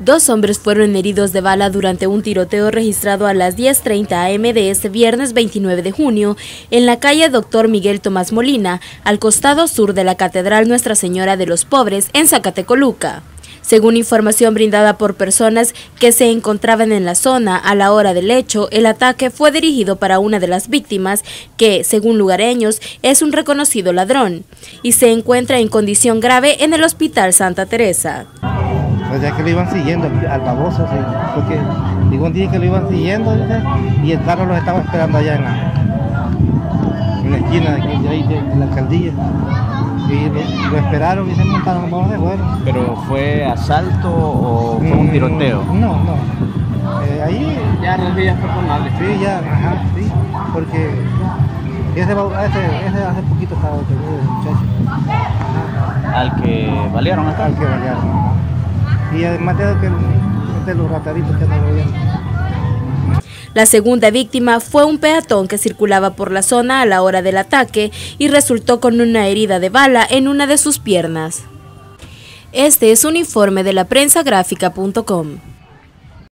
Dos hombres fueron heridos de bala durante un tiroteo registrado a las 10.30 am de este viernes 29 de junio en la calle Dr. Miguel Tomás Molina, al costado sur de la Catedral Nuestra Señora de los Pobres, en Zacatecoluca. Según información brindada por personas que se encontraban en la zona a la hora del hecho, el ataque fue dirigido para una de las víctimas, que, según lugareños, es un reconocido ladrón, y se encuentra en condición grave en el Hospital Santa Teresa. Pues ya que lo iban siguiendo al baboso, sí, porque digo un día que lo iban siguiendo y el carro los estaba esperando allá en la, en la esquina de, aquí, de, ahí, de, la alcaldía. Y lo, lo, esperaron y se montaron vamos de vuelo. ¿Pero fue asalto o fue un tiroteo? Mm, no, no. Eh, ahí. Ya resillas personales. Sí, ya, ajá, sí. Porque ese, ese, ese hace poquito estaba detenido el muchacho. ¿Al que balearon acá? Al que balearon y además de los rataritos que no veían. La segunda víctima fue un peatón que circulaba por la zona a la hora del ataque y resultó con una herida de bala en una de sus piernas. Este es un informe de la.